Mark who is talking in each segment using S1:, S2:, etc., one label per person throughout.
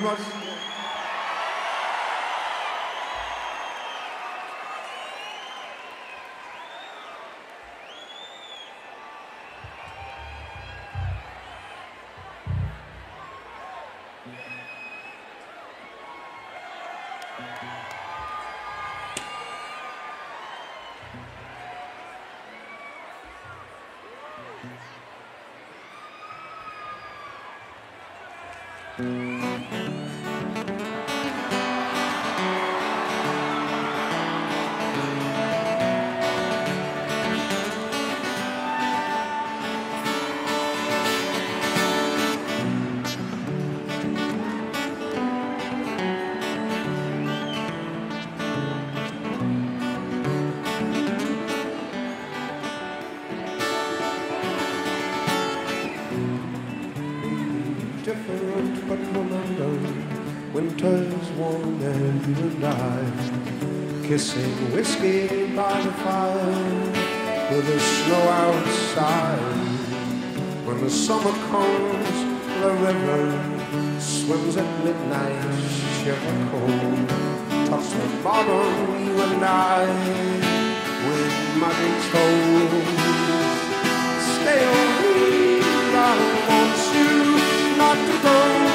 S1: very much. lovers, one and you and I, kissing whiskey by the fire with the snow outside. When the summer comes, the river swims at midnight, shiver cold. Touch the bottom, you and I, with muddy toes. Stay on me, I want you not to go.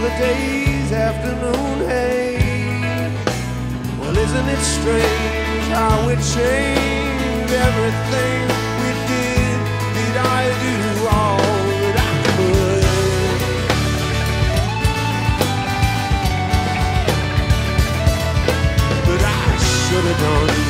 S1: the day's afternoon haze. Well, isn't it strange how it changed everything we did? Did I do all? that I could? That I should have done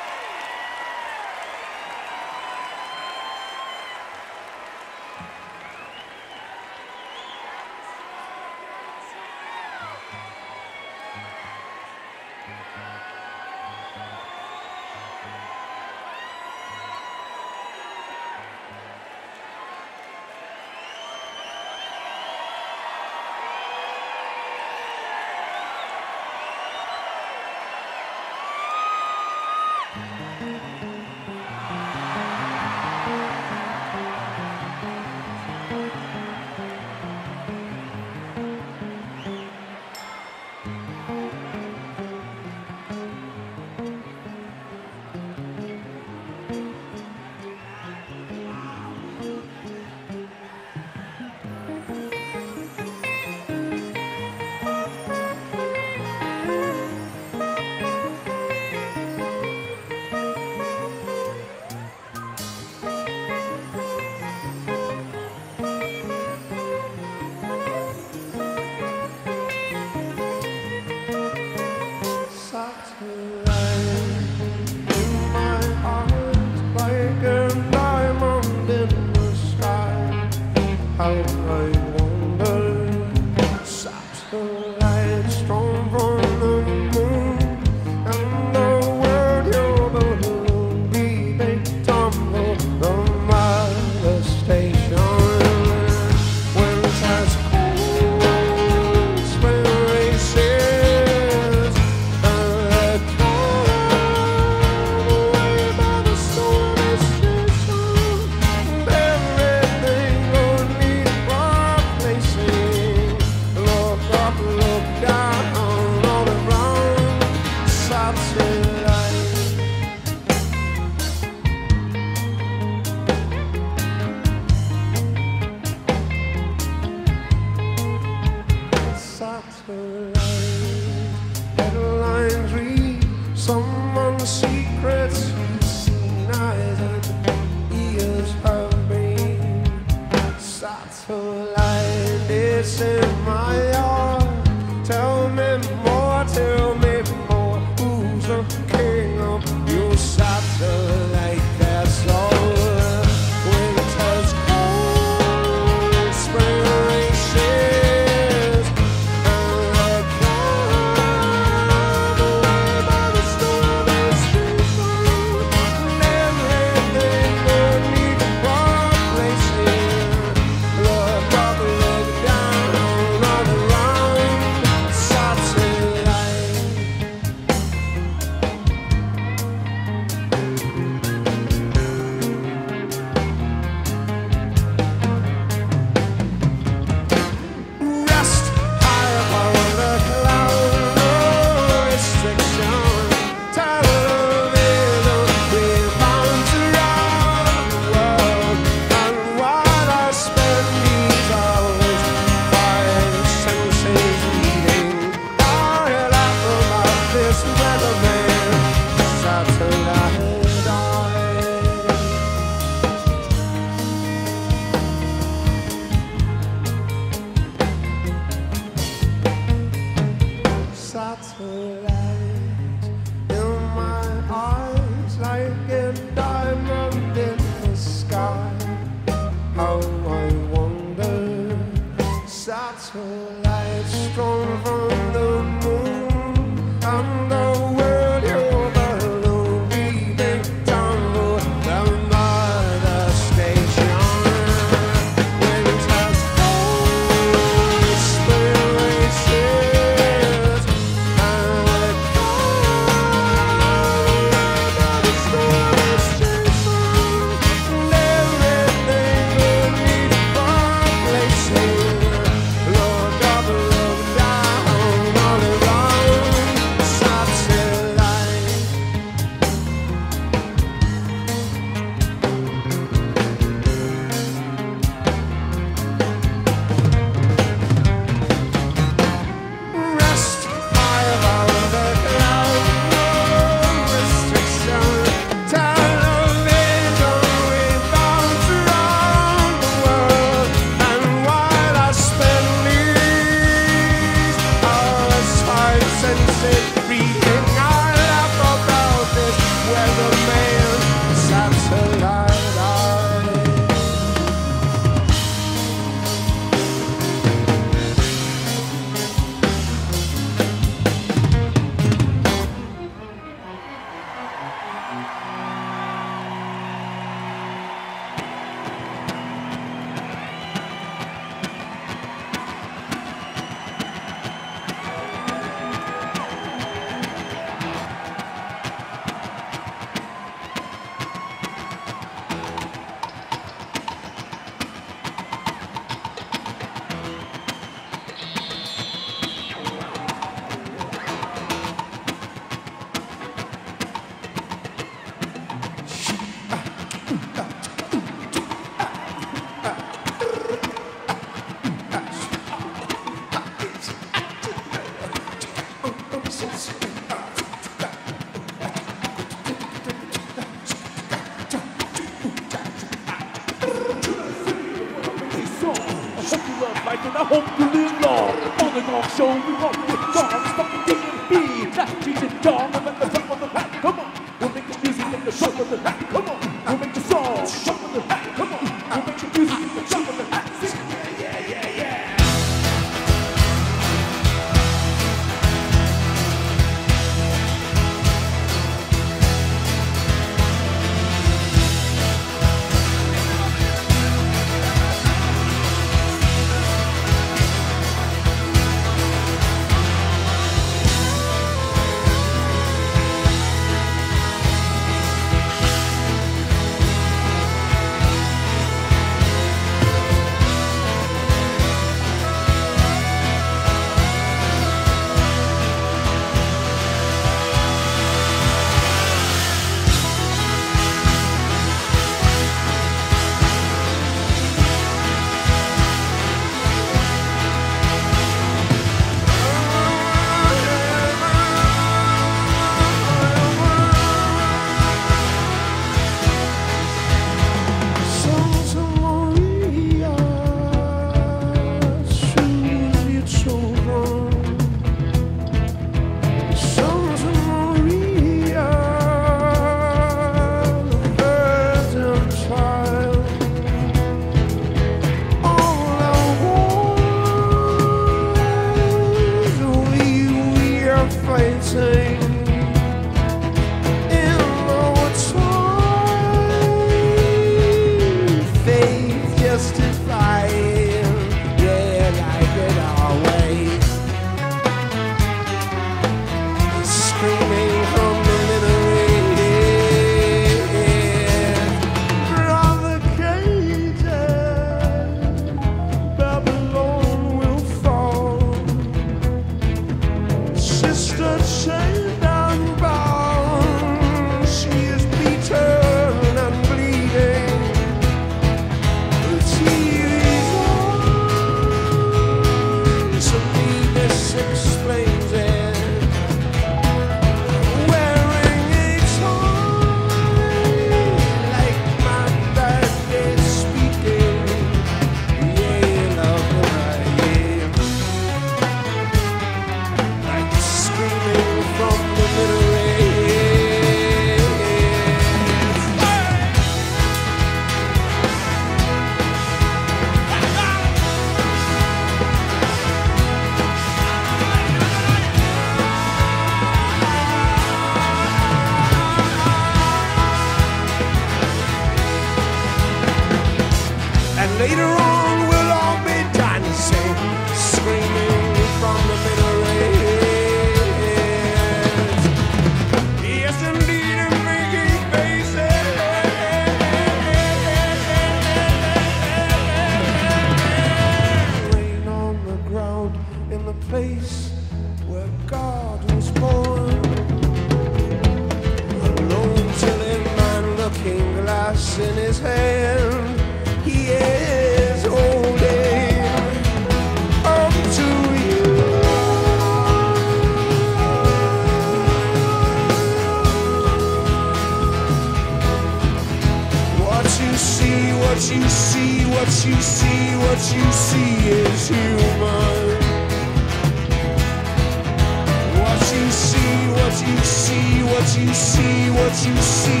S1: you see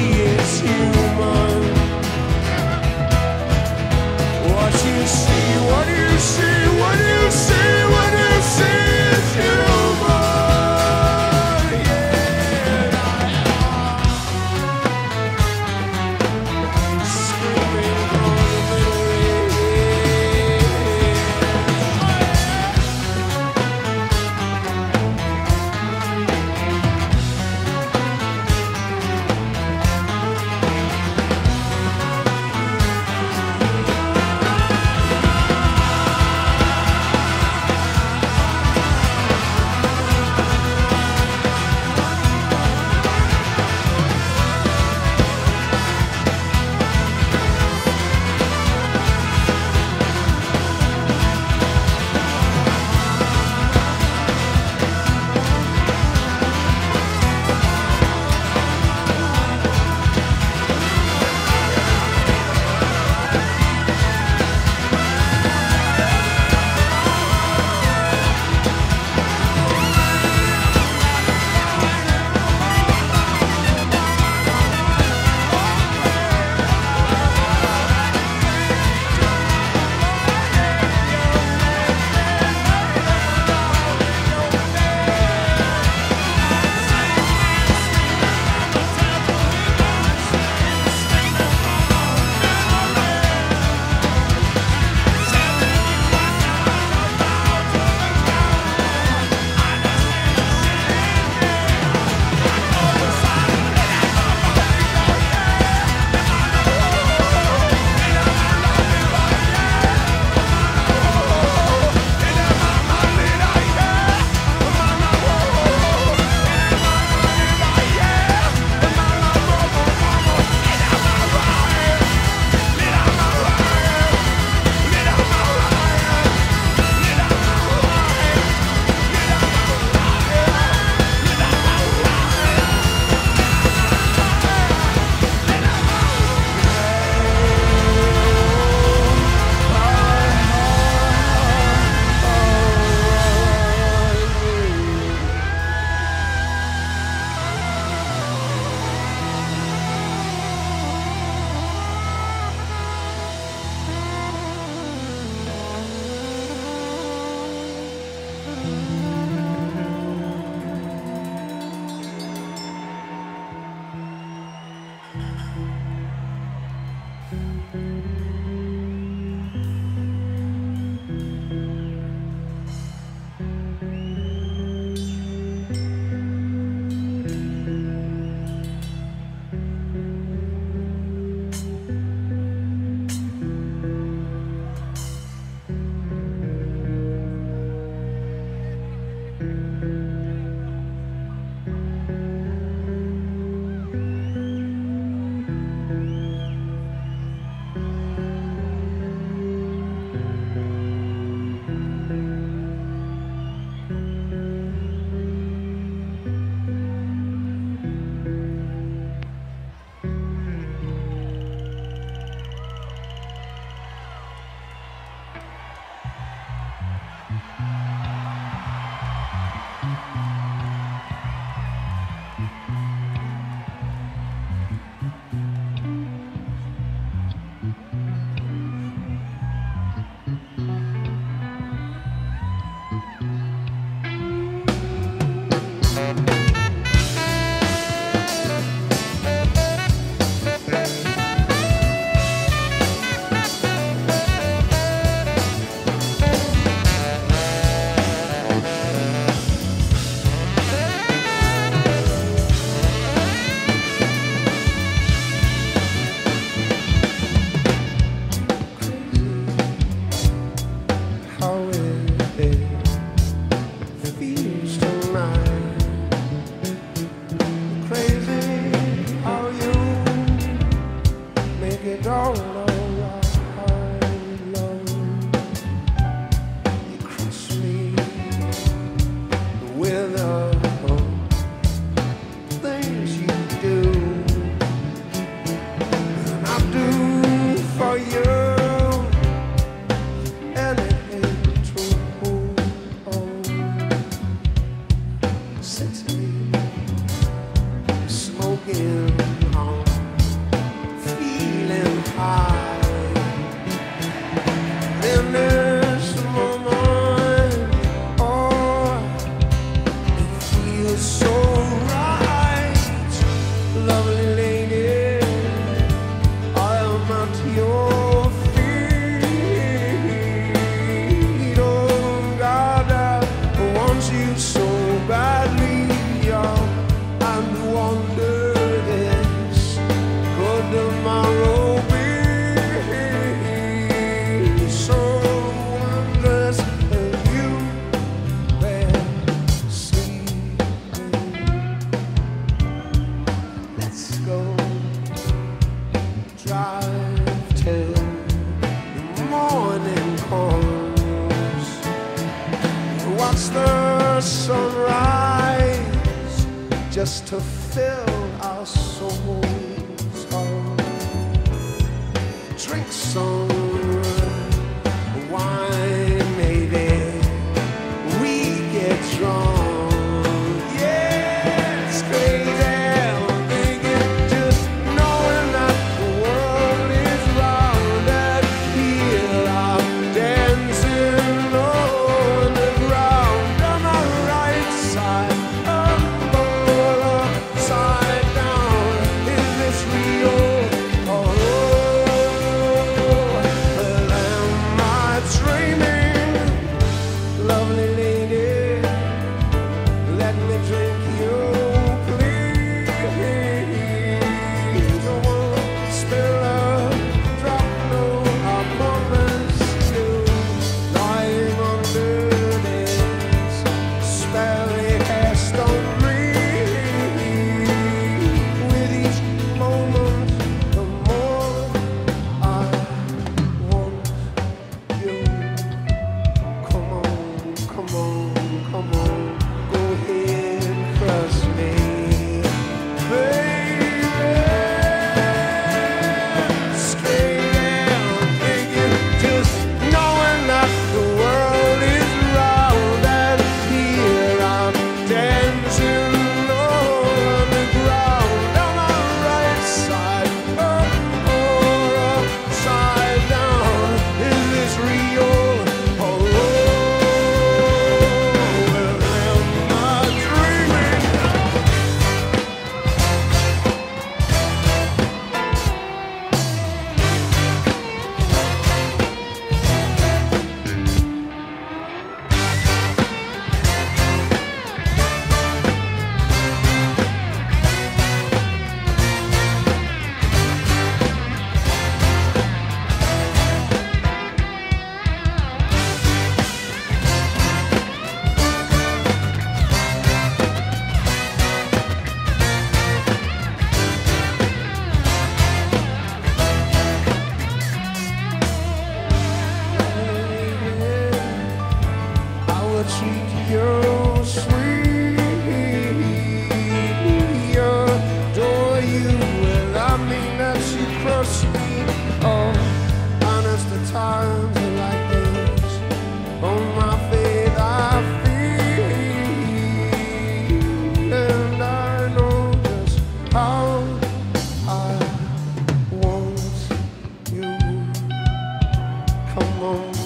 S1: Come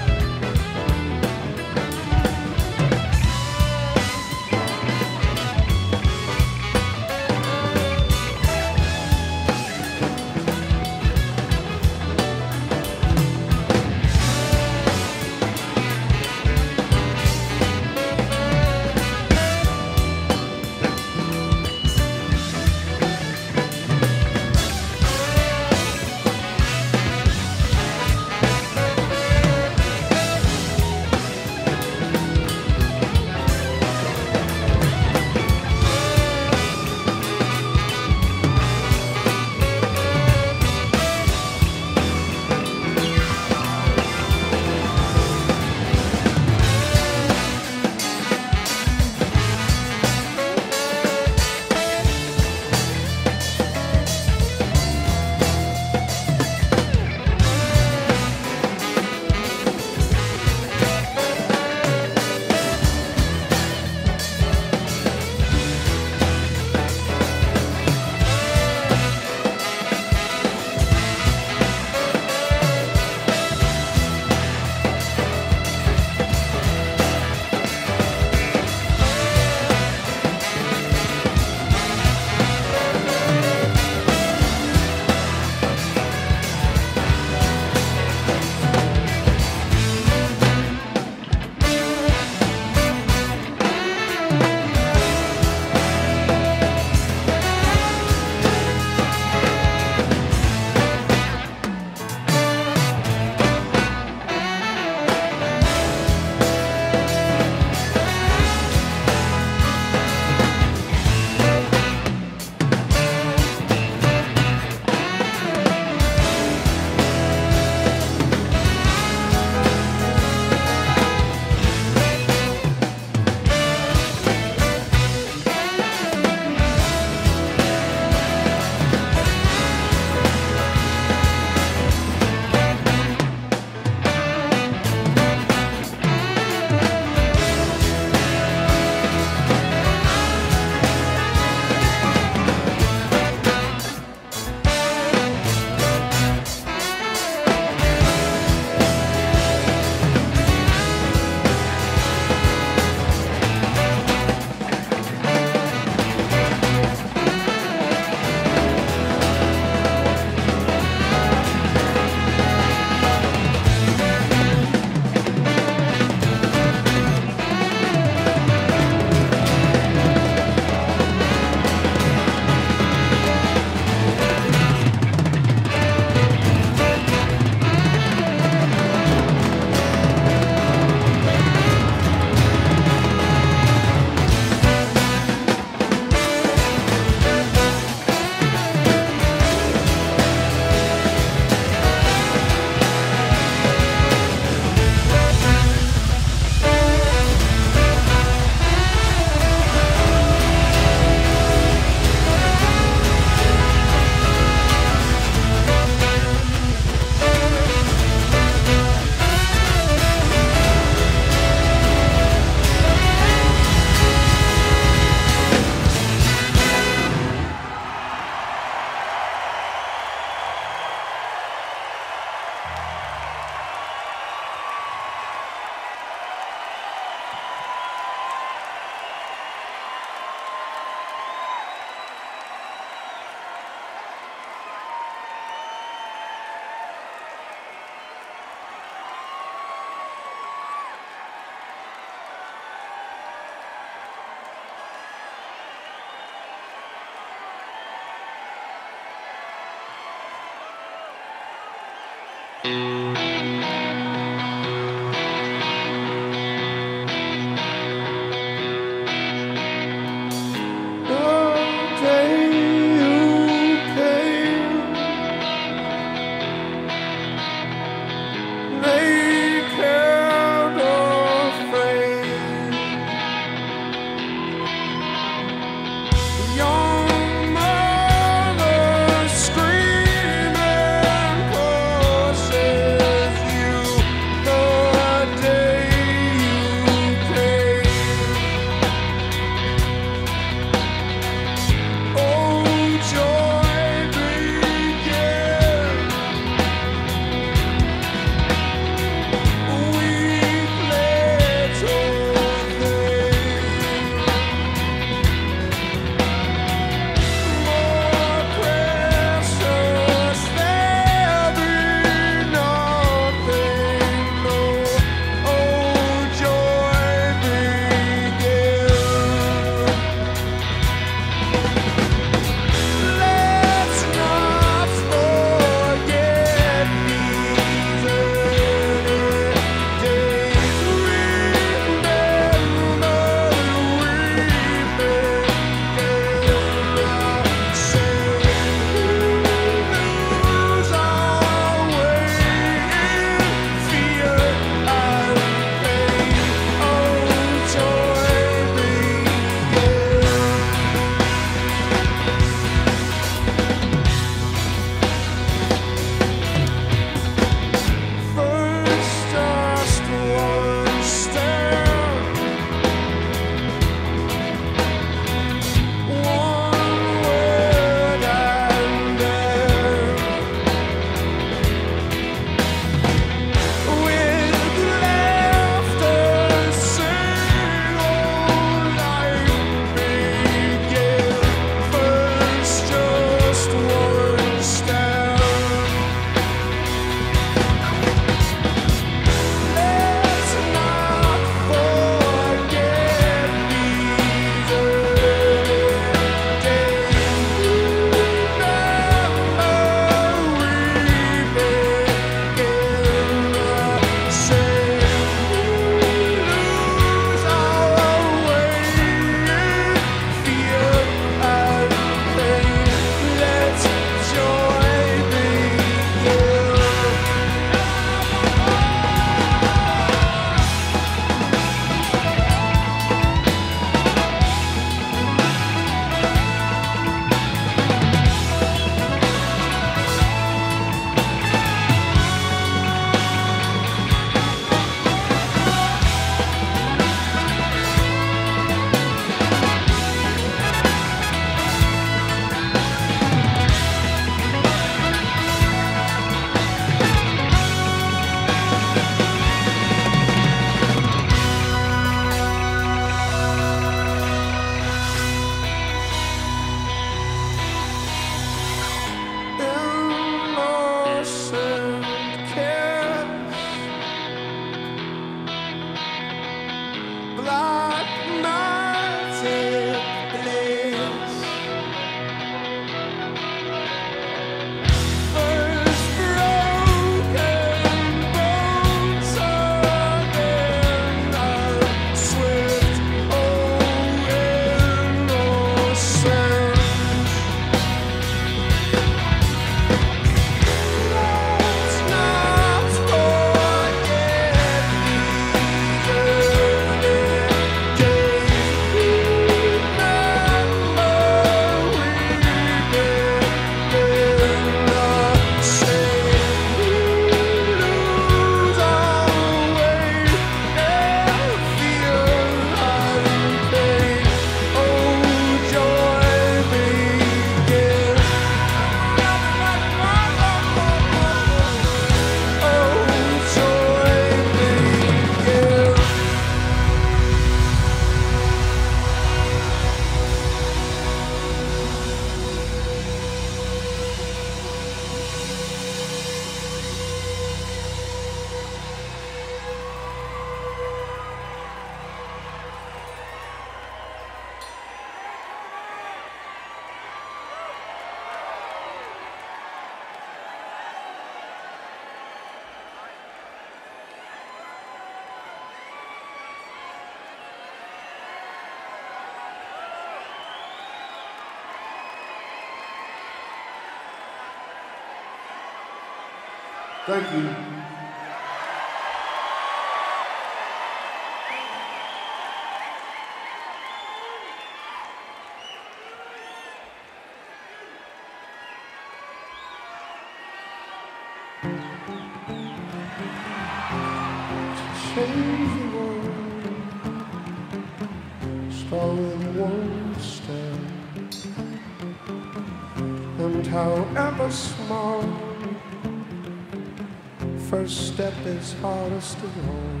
S1: First step is hardest of all.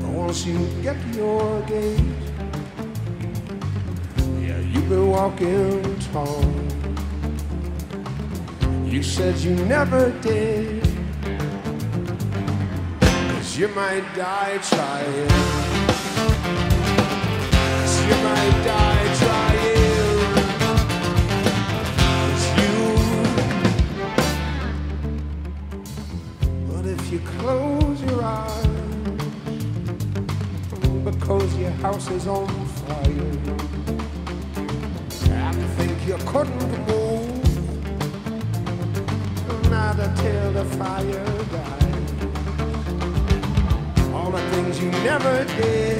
S1: But once you get your gait, yeah, you've been walking tall. You said you never did. Cause you might die trying. Cause you might die house is on fire, and think you couldn't move, not until the fire died. All the things you never did,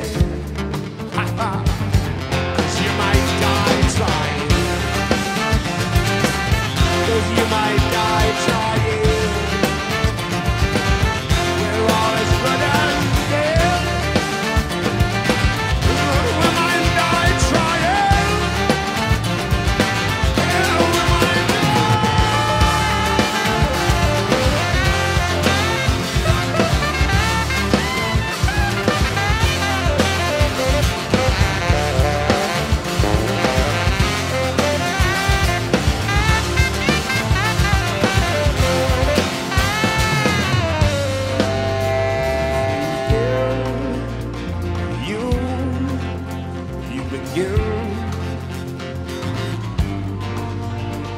S1: you begin.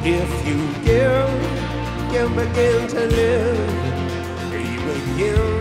S1: If you give, you begin to live. You begin,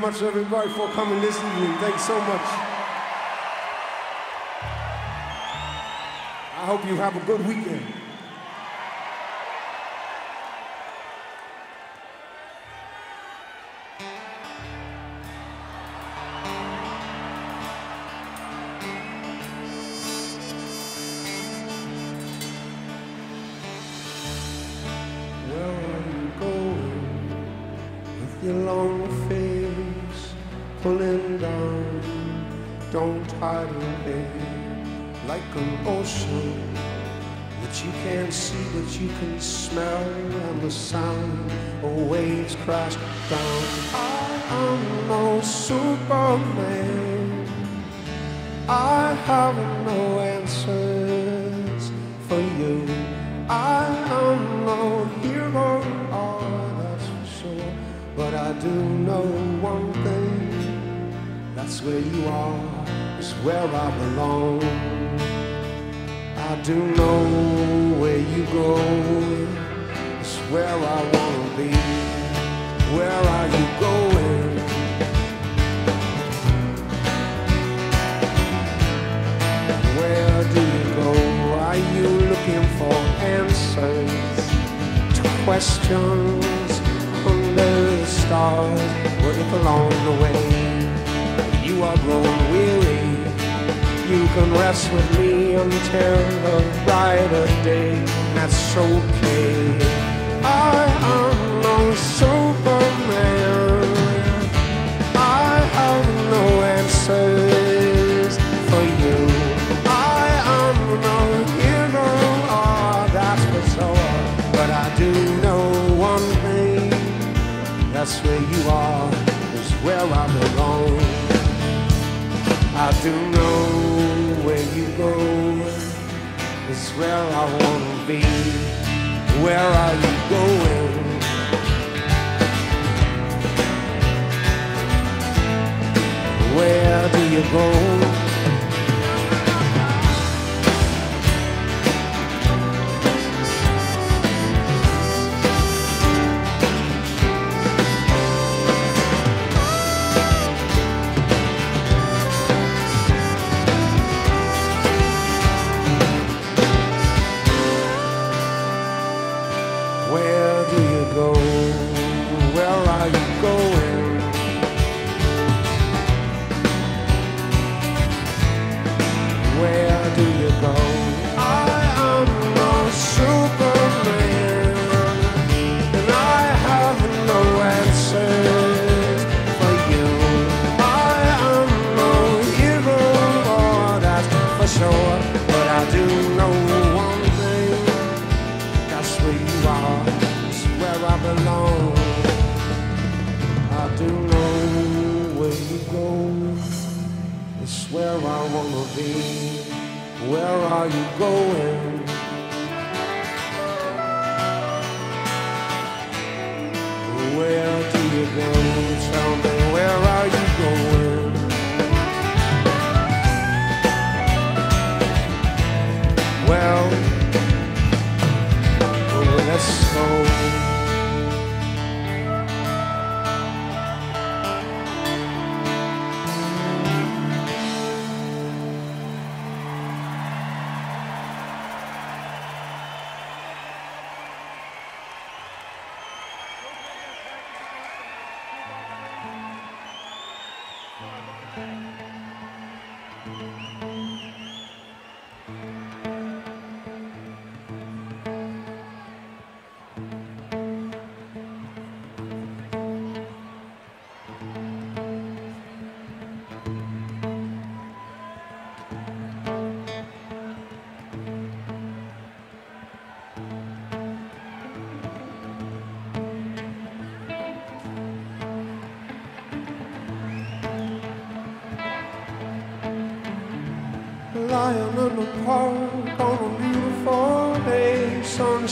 S1: much, everybody, for coming this evening. Thanks so much. I hope you have a good weekend.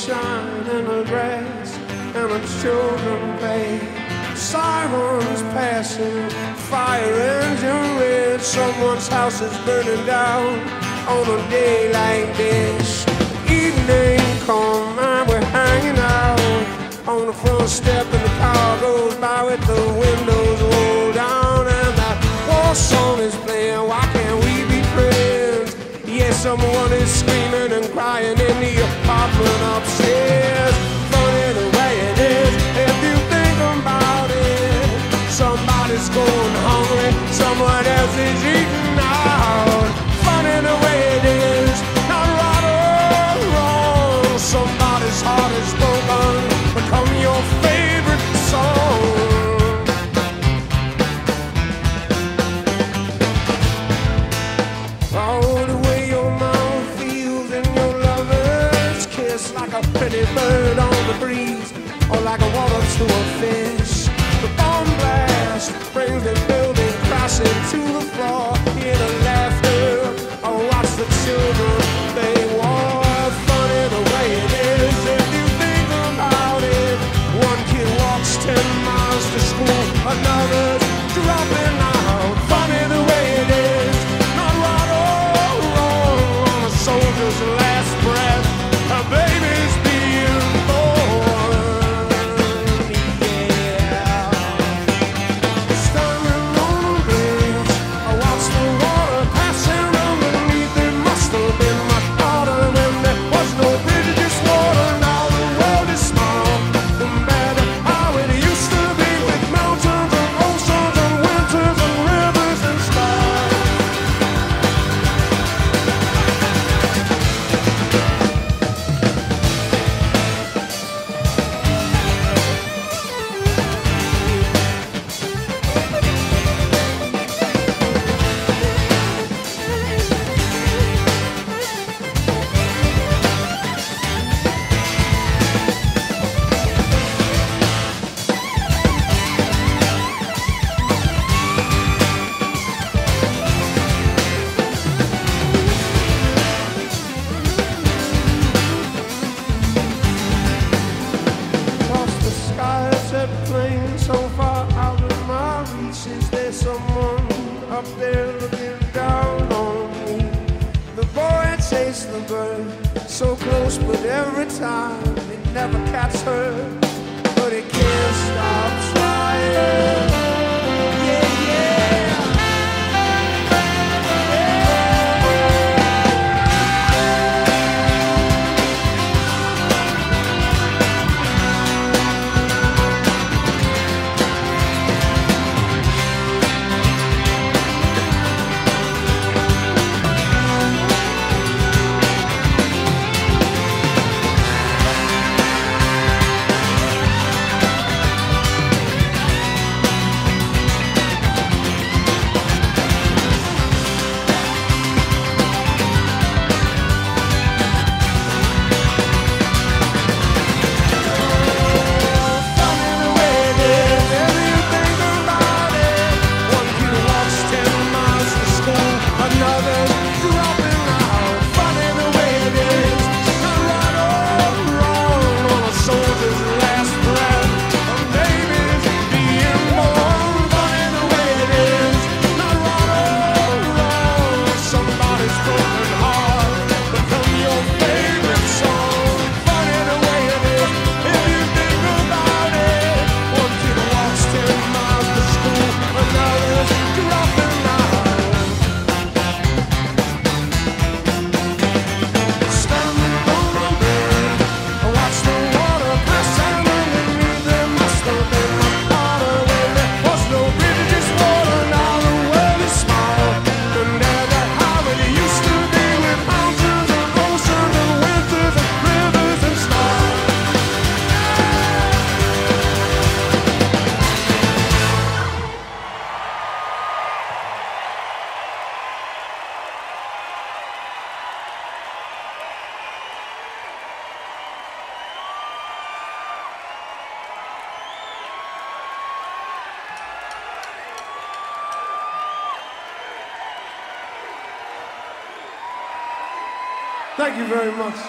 S1: sunshine and a dress and a children play. Sirens passing, fire engine red. Someone's house is burning very much.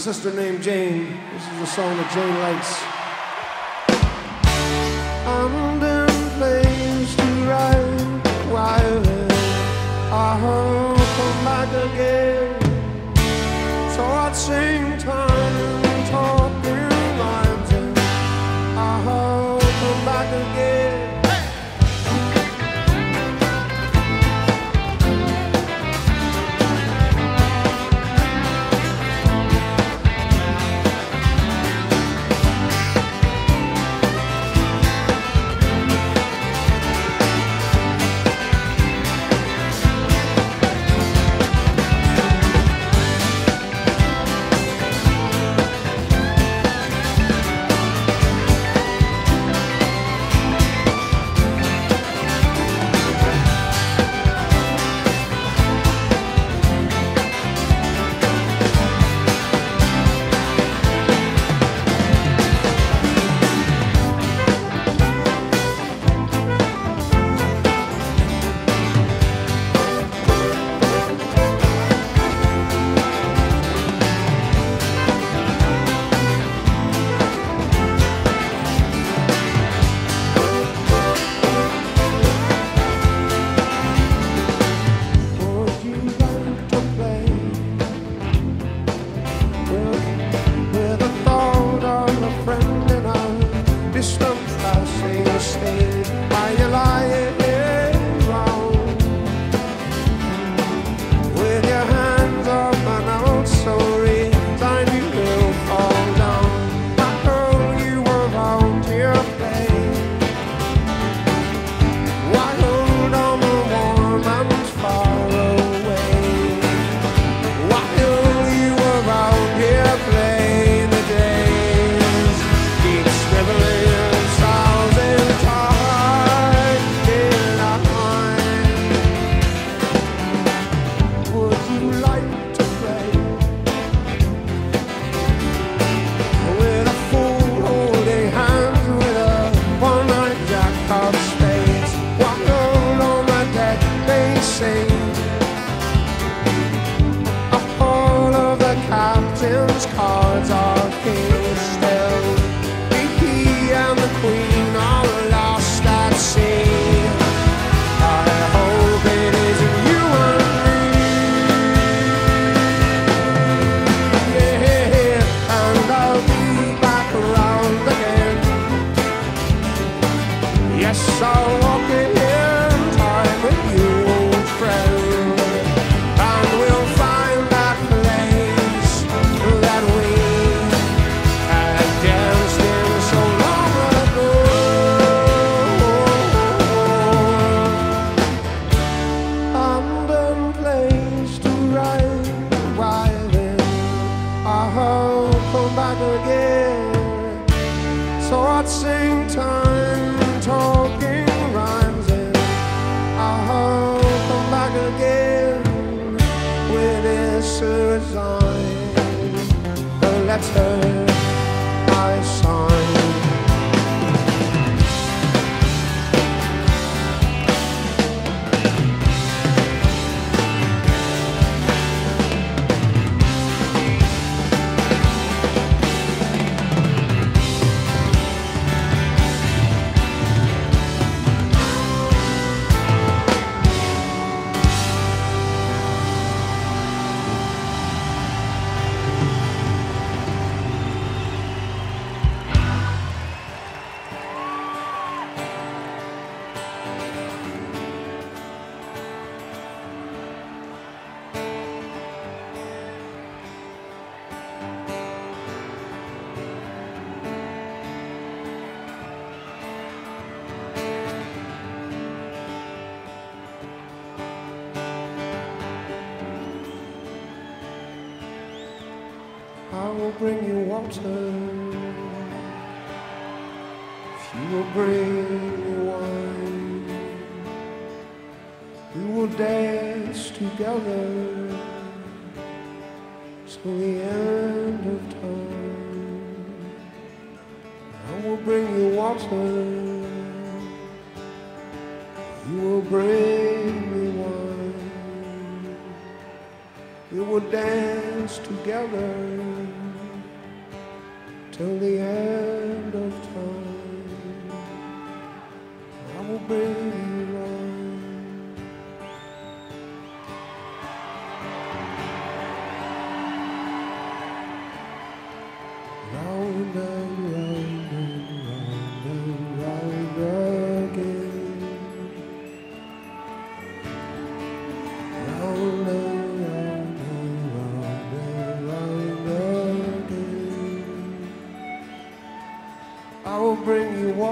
S1: sister named Jane. This is a song that Jane likes.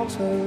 S1: water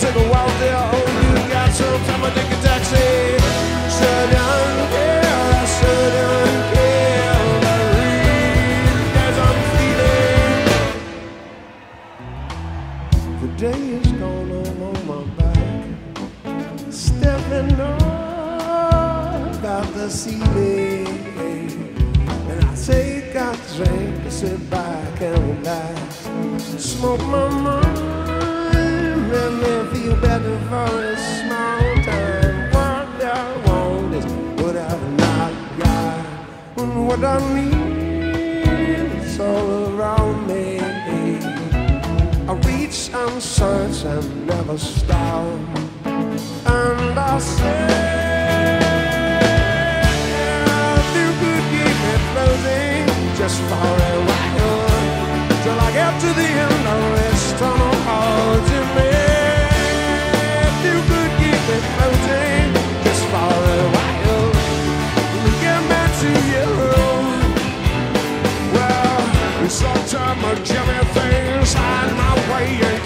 S1: take a wild day smoke my mind. Let me feel better for a small time. What I want is what I've not got. And what I need is all around me. I reach and search and never stop. And I say. just far away. Yeah.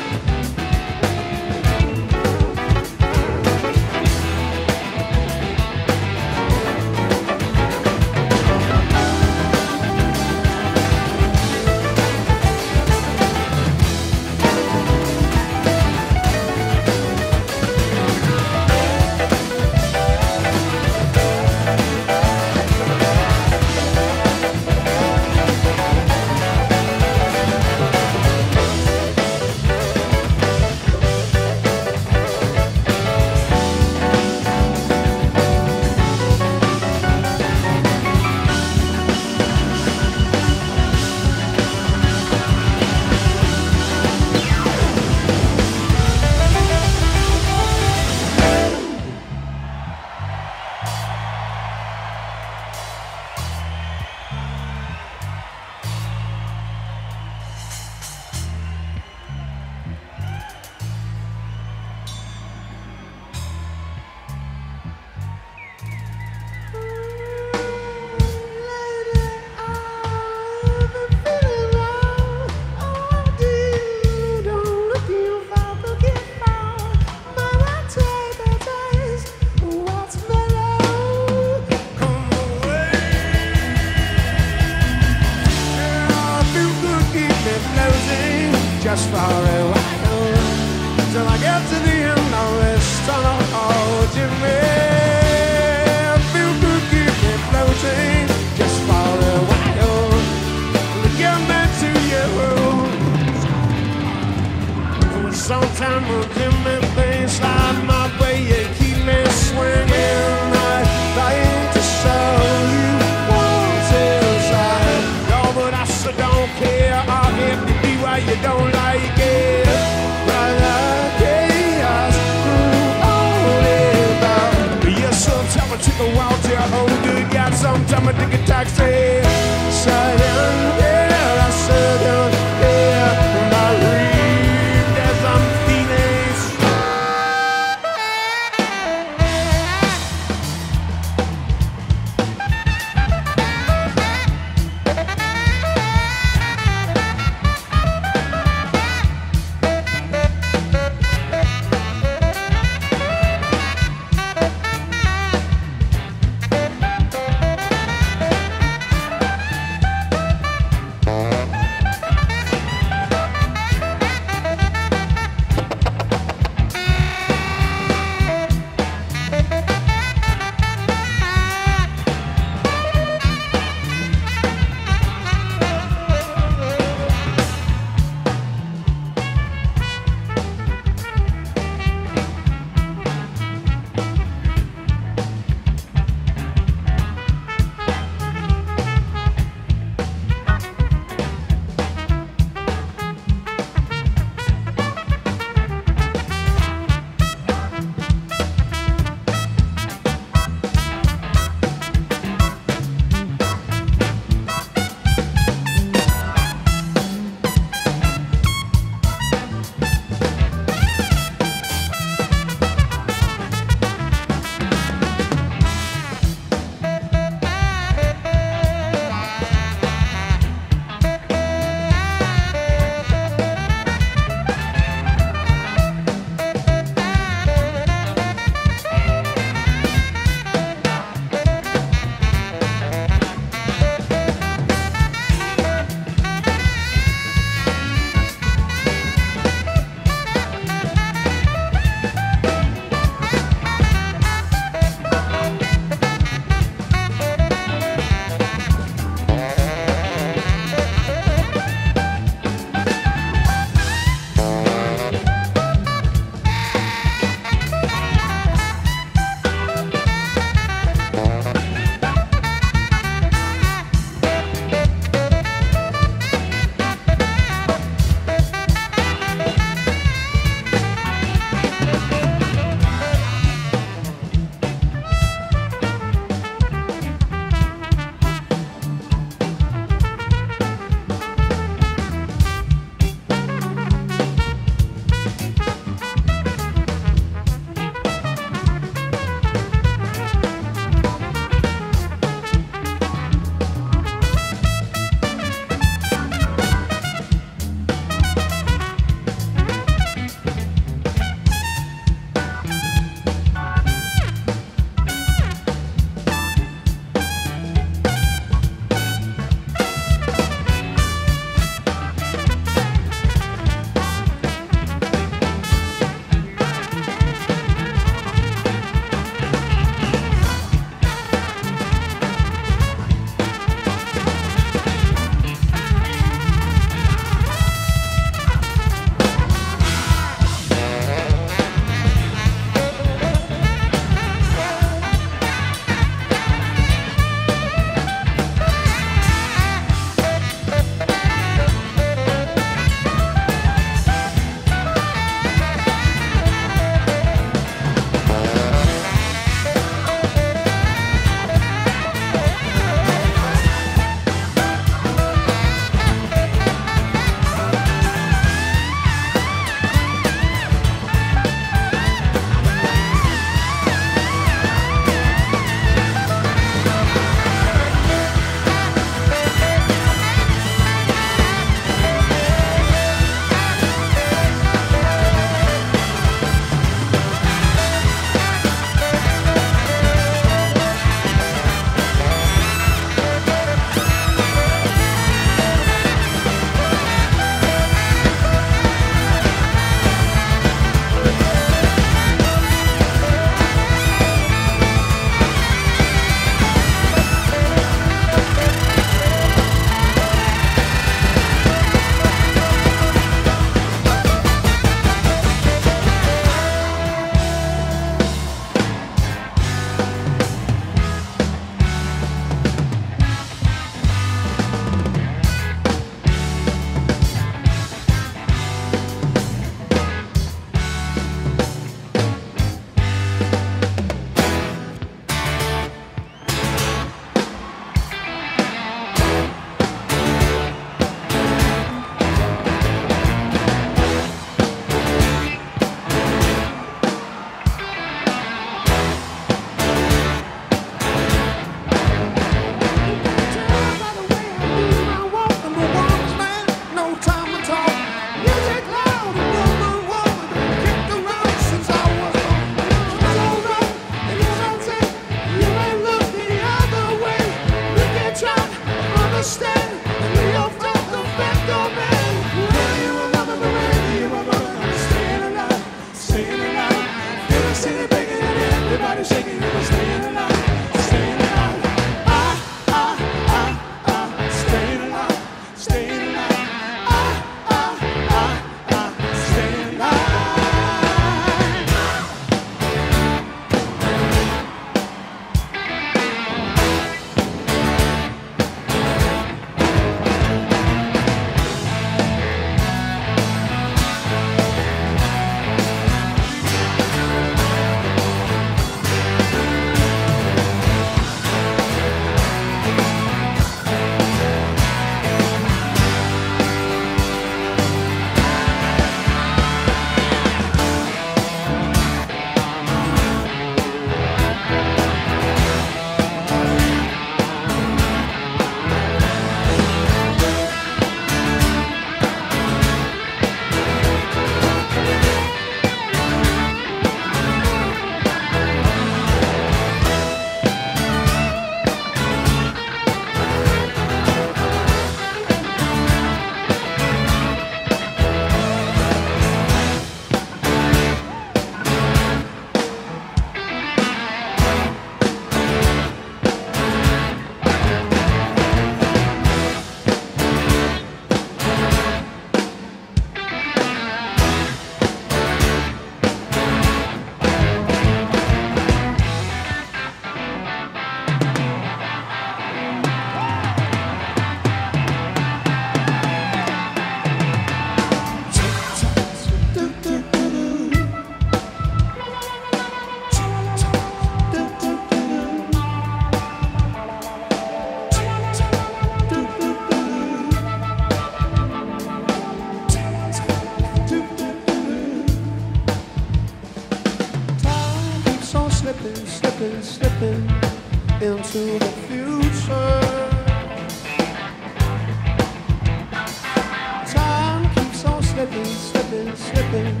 S1: slipping, slipping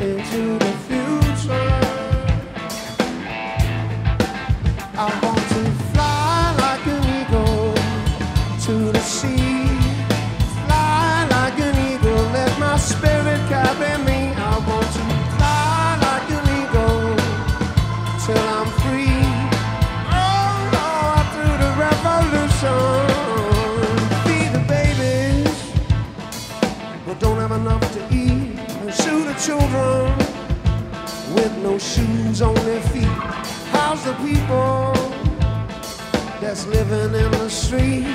S1: into the shoes on their feet? How's the people that's living in the street?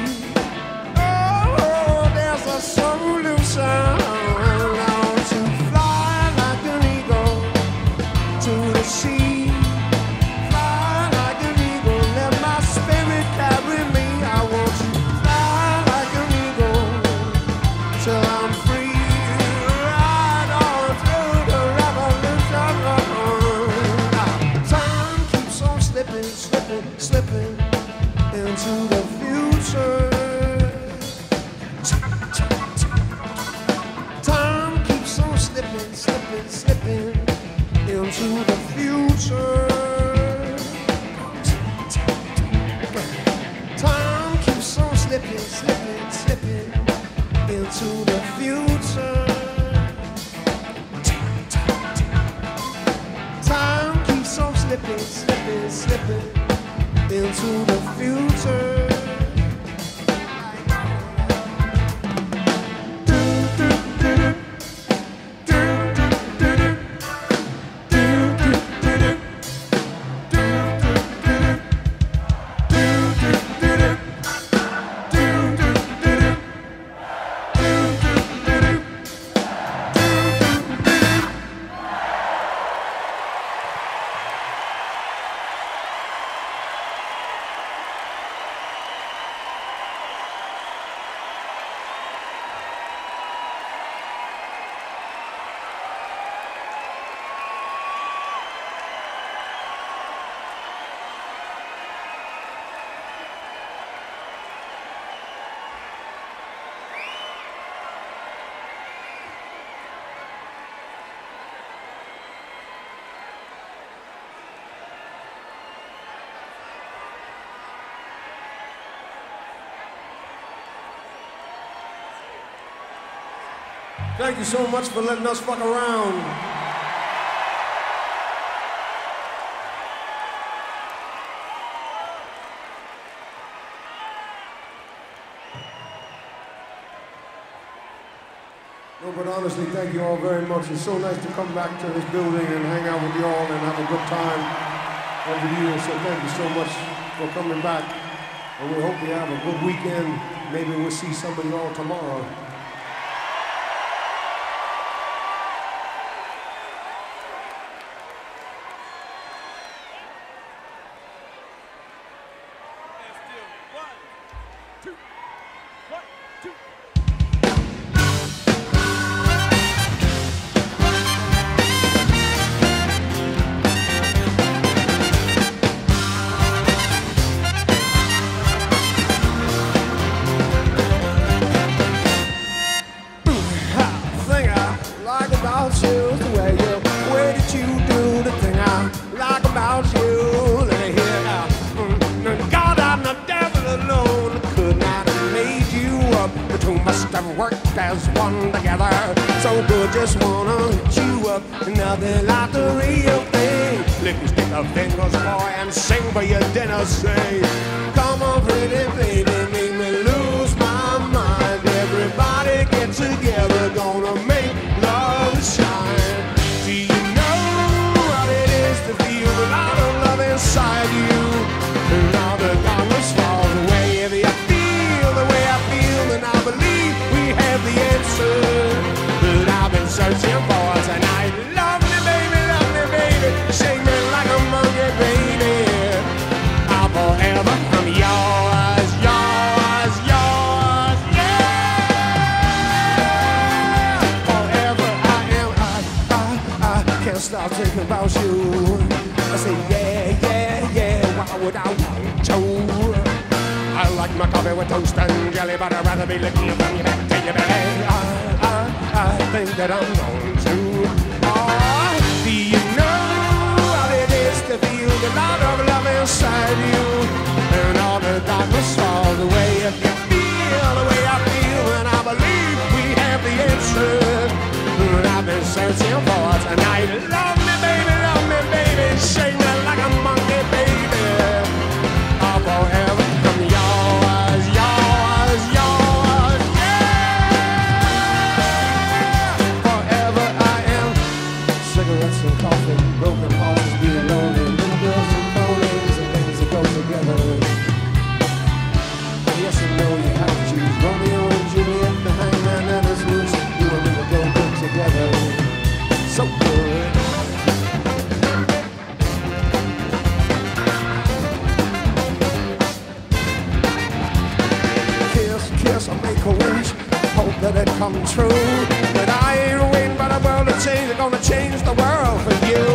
S1: Oh, there's a solution. You so much for letting us fuck around. No, but honestly, thank you all very much. It's so nice to come back to this building and hang out with you all and have a good time every year. So thank you so much for coming back. And we hope you have a good weekend. Maybe we'll see some of you all tomorrow. Jelly, but I'd rather be licking you from your back to your belly. I, I, I think that I'm going to. Oh, do you know what it is to feel the light of love inside you? And all the darkness falls away if you feel the way I feel. And I believe we have the answer I've been searching for tonight. Love me, baby, love me, baby. Shake true. But I ain't waiting for the world to change. I'm gonna change the world for you.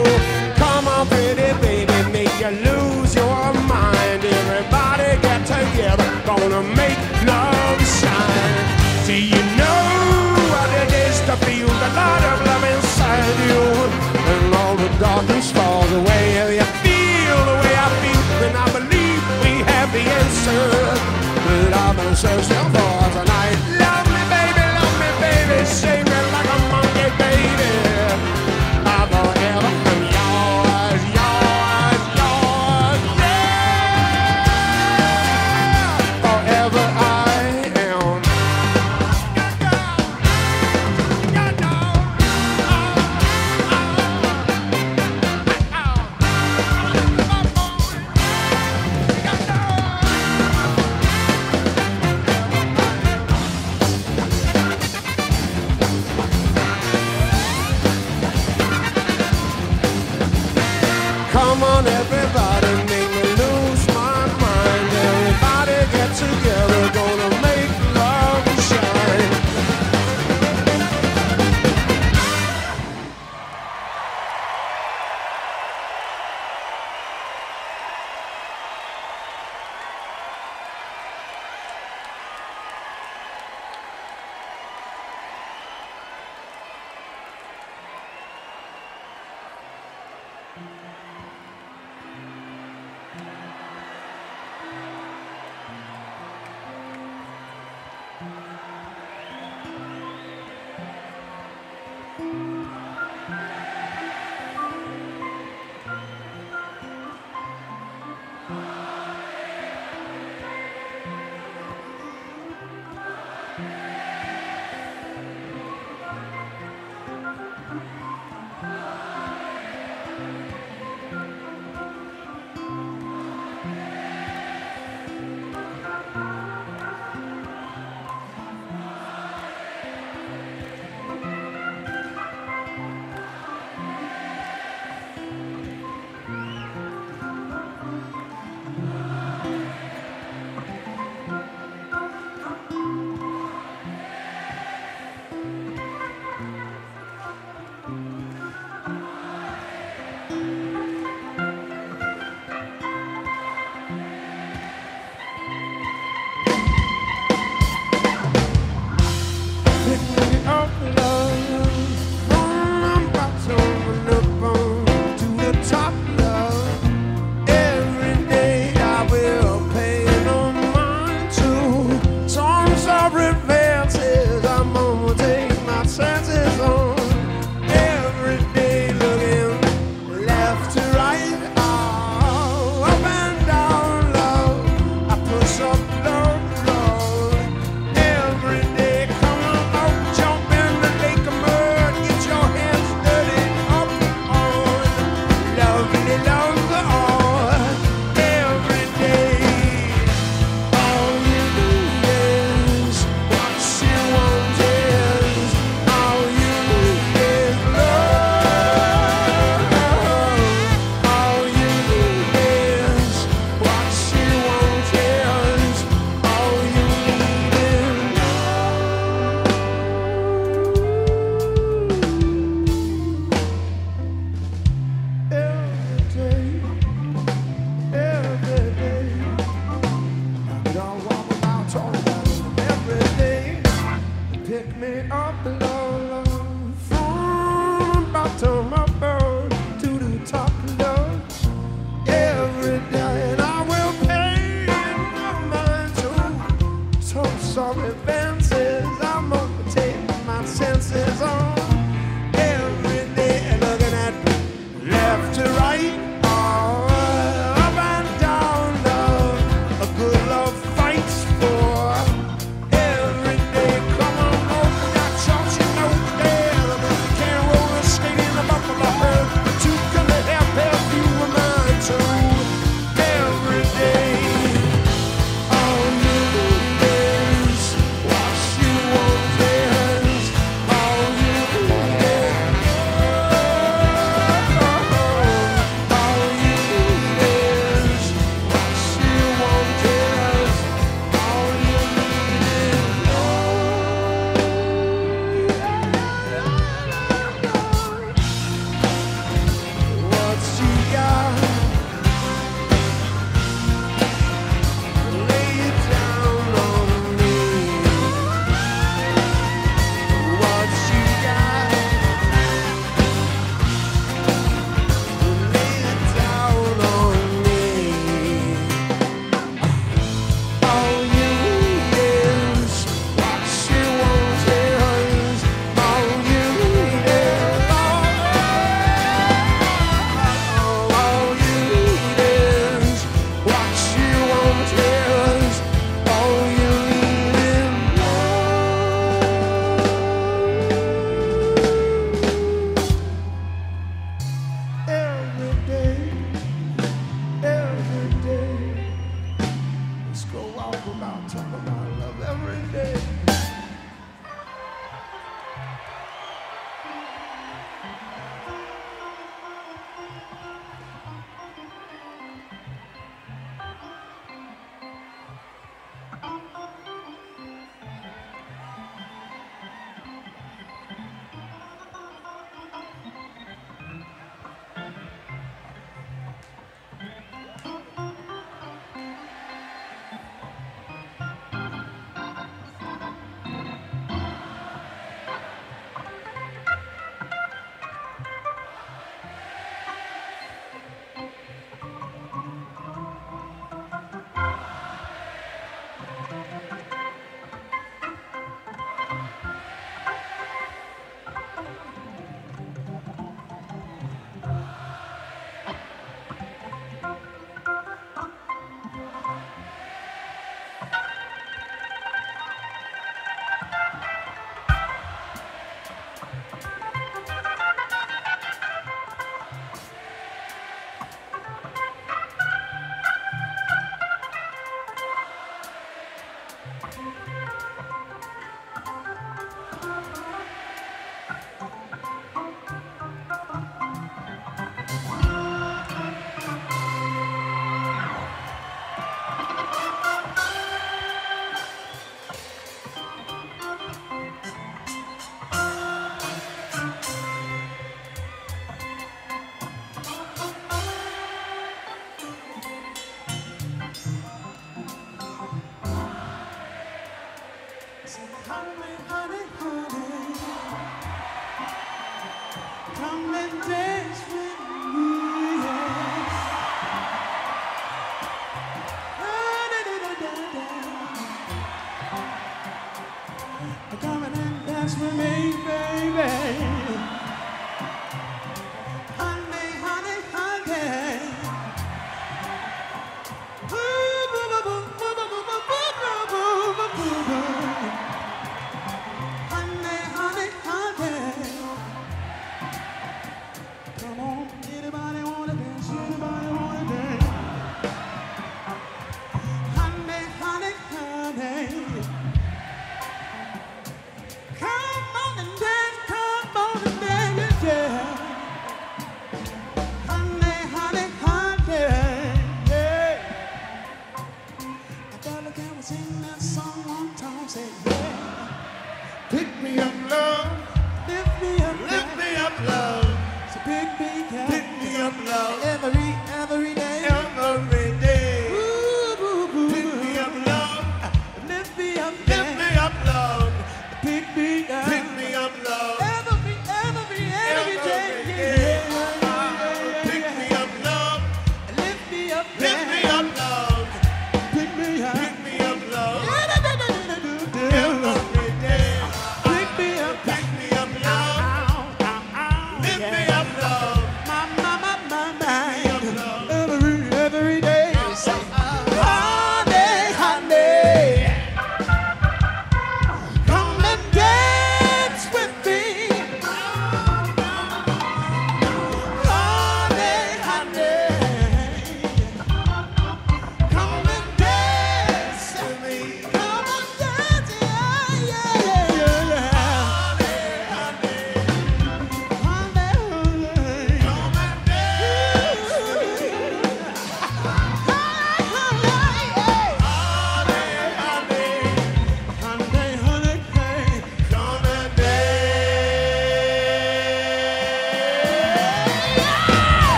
S1: Come on, pretty baby, make you lose your mind. Everybody get together, gonna make love shine. Do you know what it is to feel the light of love inside you? And all the darkness falls away. You feel the way I feel, Then I believe we have the answer. But I'm been searching.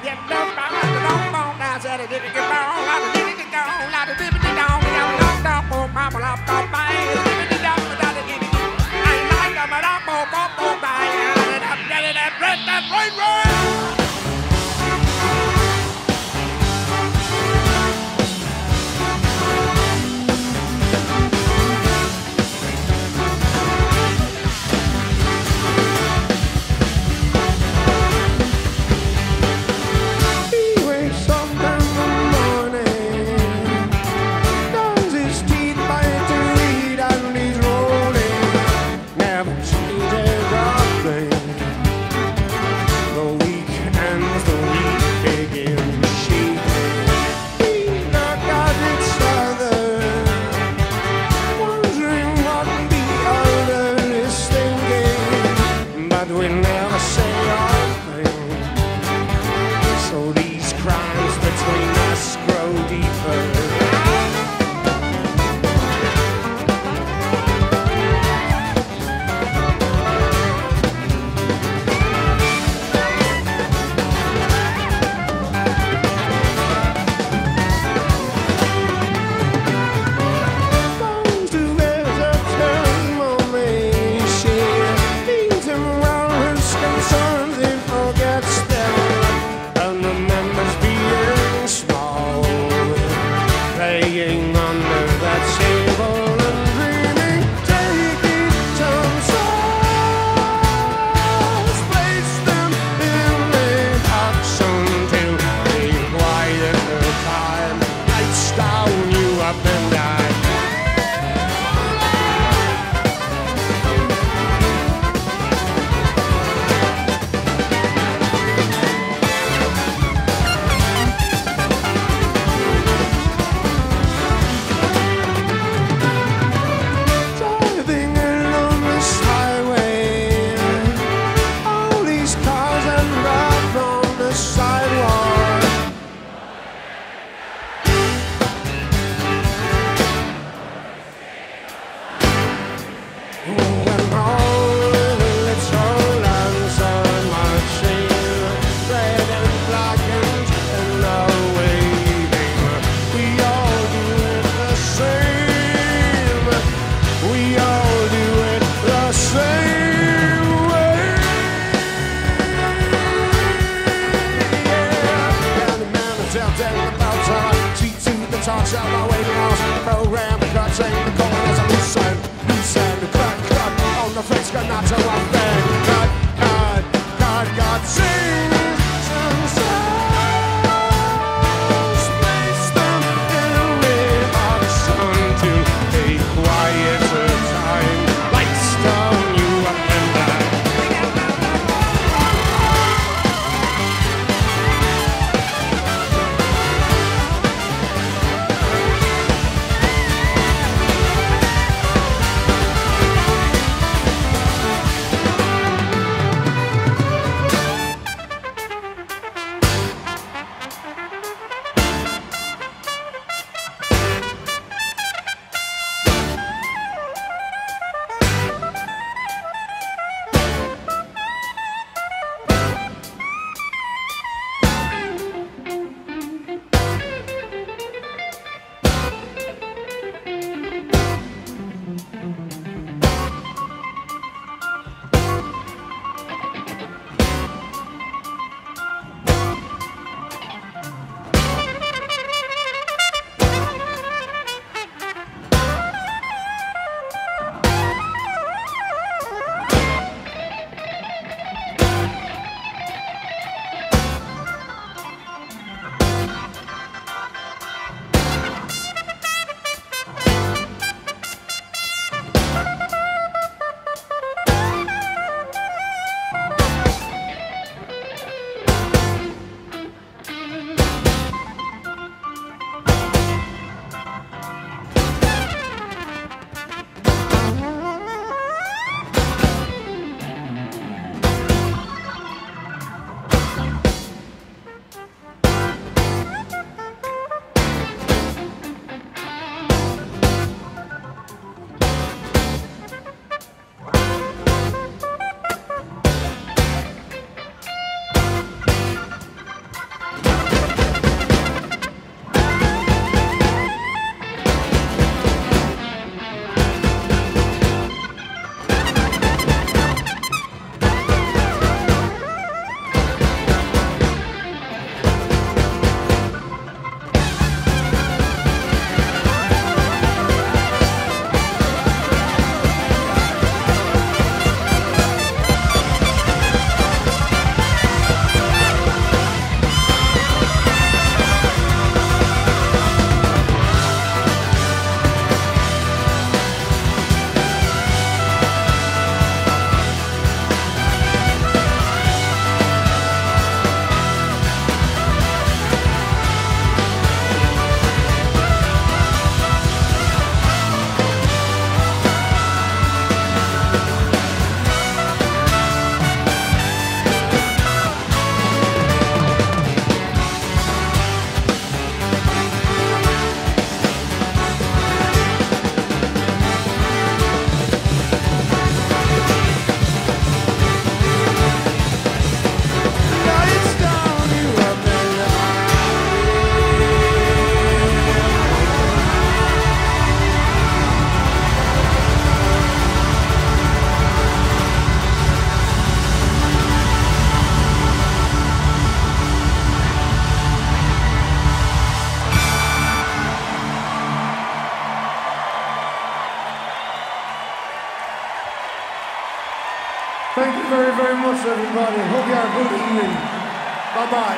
S1: He everybody. Hope you have a good evening. Bye-bye.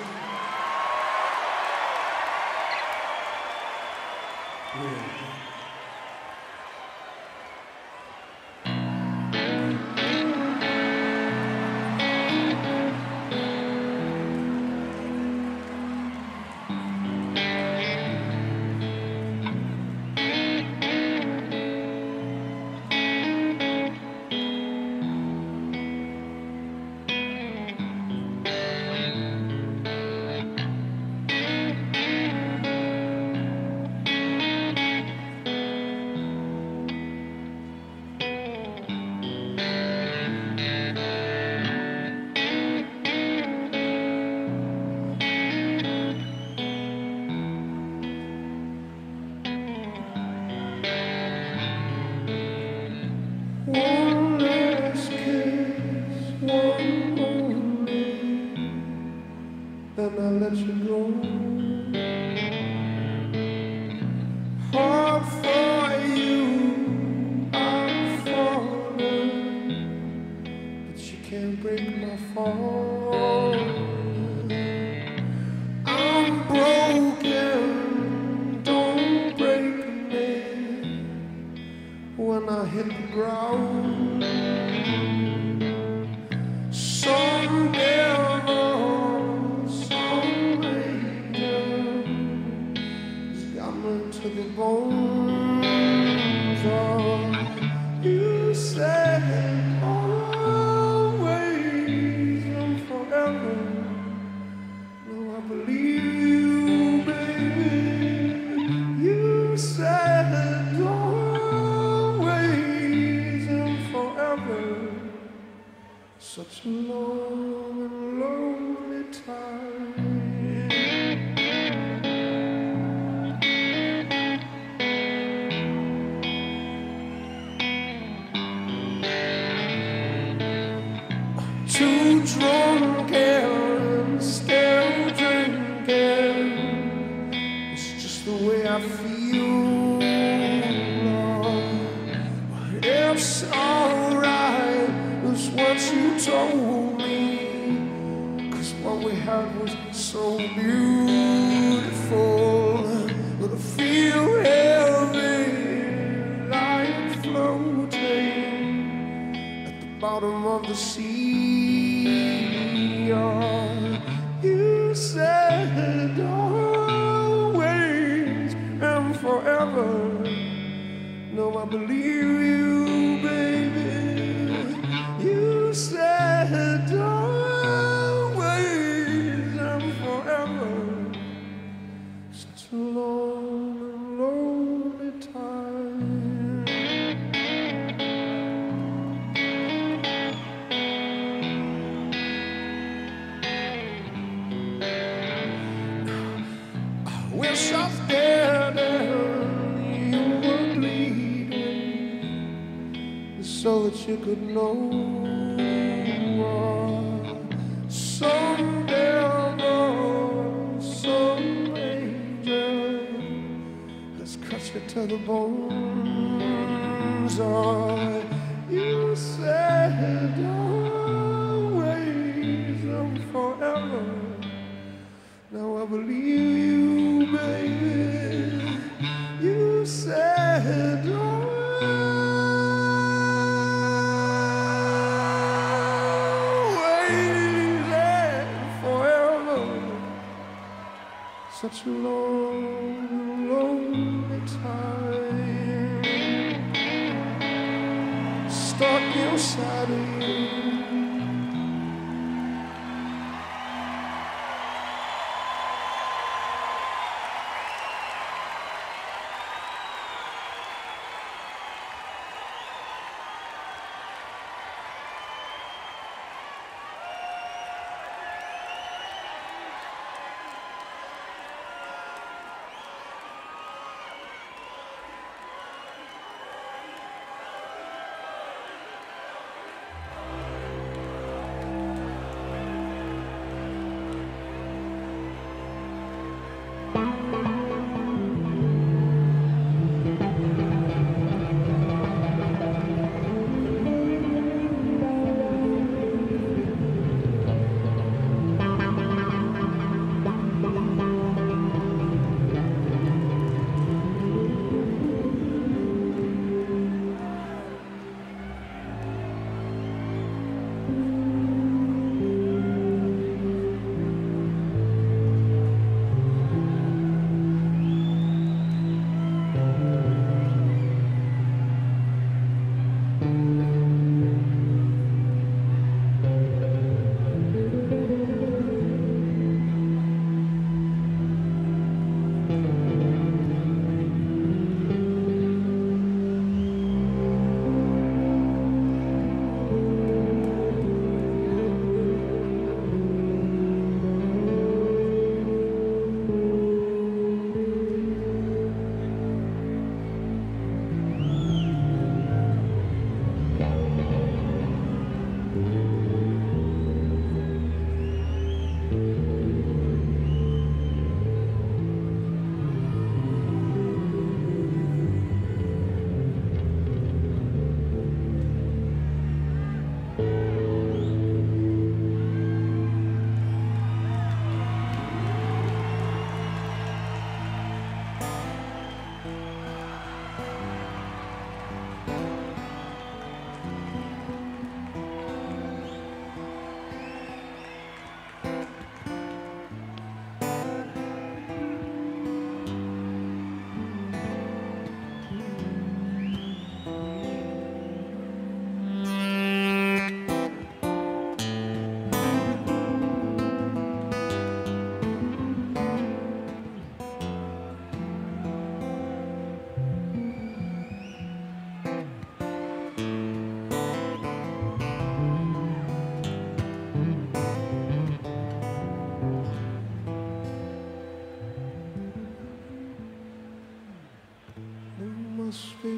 S1: Such a long,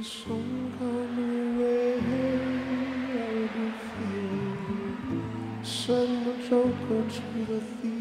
S1: Send the joker to the thief.